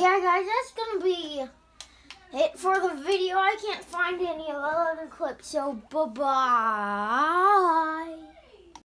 Yeah, guys, that's gonna be it for the video. I can't find any other clips, so bye bye.